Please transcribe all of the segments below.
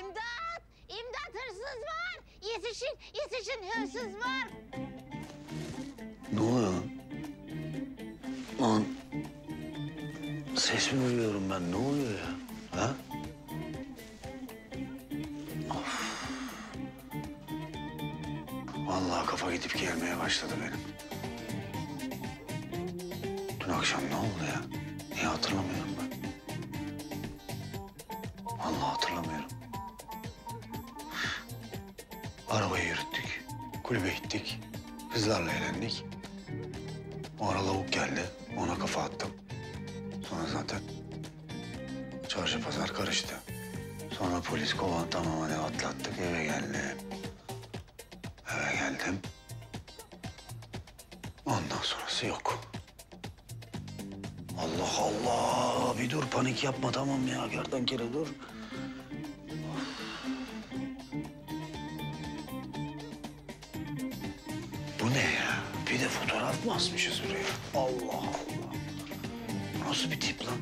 İmdat! İmdat hırsız var! Yetişin, yetişin hırsız var! Ne oluyor lan? Lan ses mi duyuyorum ben? Ne oluyor ya? Ha? Of. Vallahi kafa gidip gelmeye başladı benim. Dün akşam ne oldu ya? Niye hatırlamıyorum ben? Vallahi Arabayı yürüttük. Kulübe gittik. Kızlarla eğlendik. O ara lavuk geldi. Ona kafa attım. Sonra zaten çarşı pazar karıştı. Sonra polis kovan tamam atlattık eve geldim. Eve geldim. Ondan sonrası yok. Allah Allah. Bir dur panik yapma tamam ya. Kertenkele dur. Bu ne ya? Bir de fotoğraf mı asmışız buraya? Allah Allah. Nasıl bir tip lan?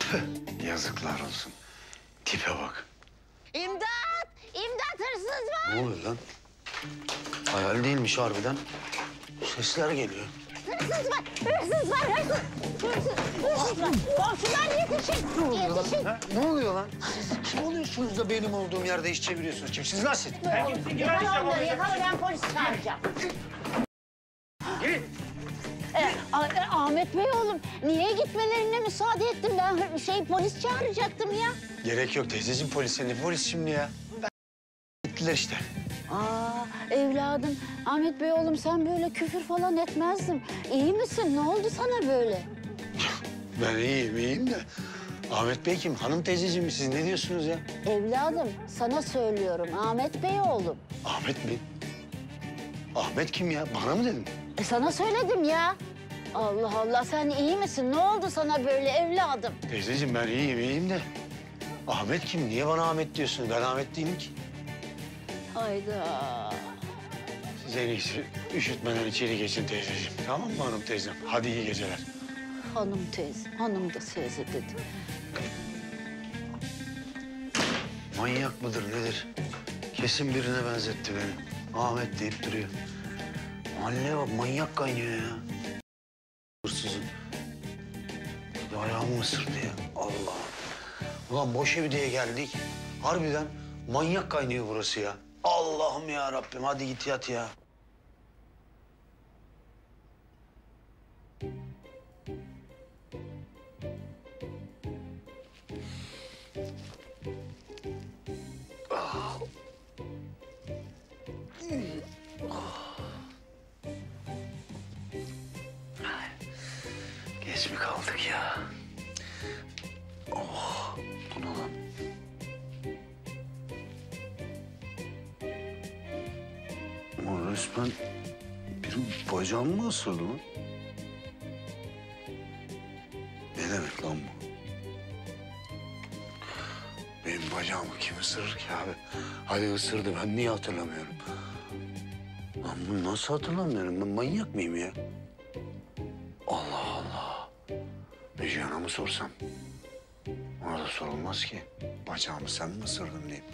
Tüh, yazıklar olsun. Tipe bak. İmdat! İmdat hırsız var! Ne oluyor lan? Hayal değilmiş harbiden. Sesler geliyor. Hırsız var! Hırsız var! Hırsız! Hırsız! Hırsız var! Komşular yetişin! Yetişin! Ne oluyor lan? Siz kim oluyorsunuz da benim olduğum yerde iş çeviriyorsunuz? Kimsiniz lan siz? Yakala onları, yakala ben polis çağıracağım. Ee, A- e, Ahmet Bey oğlum, niye gitmelerine müsaade ettim? Ben hı- şey polis çağıracaktım ya. Gerek yok teyzeciğim polise. Ne polis şimdi ya? Ben... Gittiler işte. Aa evladım, Ahmet Bey oğlum sen böyle küfür falan etmezdin. İyi misin? Ne oldu sana böyle? Ben iyiyim, iyiyim de. Ahmet Bey kim? Hanım teyzeciğim siz ne diyorsunuz ya? Evladım, sana söylüyorum Ahmet Bey oğlum. Ahmet mi? Ahmet kim ya? Bana mı dedin? E sana söyledim ya. Allah Allah sen iyi misin? Ne oldu sana böyle evladım? Teyzeciğim ben iyiyim, iyiyim de. Ahmet kim? Niye bana Ahmet diyorsunuz? Ben Ahmet değilim ki. Hayda. Siz en iyisi üşütmeden içeri geçin teyzeciğim. Tamam mı hanım teyzem? Hadi iyi geceler. Hanım teyze, hanım da teyze dedi. Manyak mıdır nedir? Kesin birine benzetti beni. Ahmet deyip duruyor. Mahalleye bak manyak kaynıyor ya. Hırsızın. Bir de ayağımı ısırdı ya. Allah. Ulan boş ev diye geldik. Harbiden manyak kaynıyor burası ya. Allah'ım ya Rabbim hadi git yat ya. Geç mi kaldık ya? Resmen biri bacağımı ısırdı lan. Ne demek lan bu? Benim bacağımı kim ısırır ki abi? Hadi ısırdı ben niye hatırlamıyorum? Lan bunu nasıl hatırlamıyorum? Ben manyak mıyım ya? Allah Allah. Müjgan'a mı sorsam? Ona da sorulmaz ki. Bacağımı sen mi ısırdın diyeyim.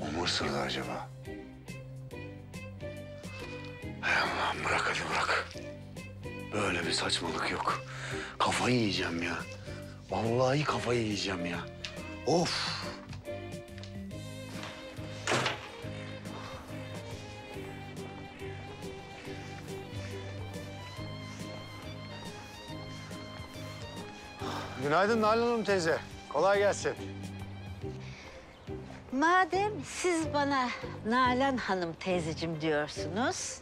O mu ısırdı acaba? Hay Allah'ım bırak hadi bırak. Böyle bir saçmalık yok. Kafayı yiyeceğim ya. Vallahi kafayı yiyeceğim ya. Of. Günaydın Nalan Hanım teyze. Kolay gelsin. Madem siz bana Nalan Hanım teyzecim diyorsunuz,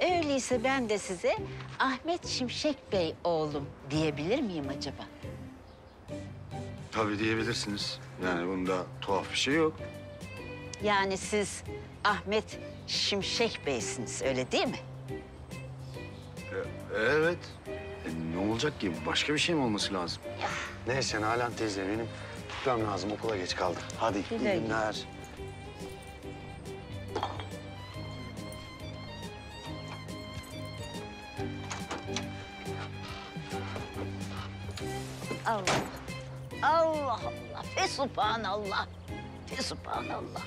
öyleyse ben de size Ahmet Şimşek Bey oğlum diyebilir miyim acaba? Tabii diyebilirsiniz. Yani bunda tuhaf bir şey yok. Yani siz Ahmet Şimşek Bey'siniz, öyle değil mi? Evet. E, ne olacak ki? Başka bir şey mi olması lazım? Neyse Nalan teyze benim gitmem lazım okula geç kaldım. Hadi iyi Güle güle. günler. Allah. Allah Allah. Fesubhanallah. Fesubhanallah.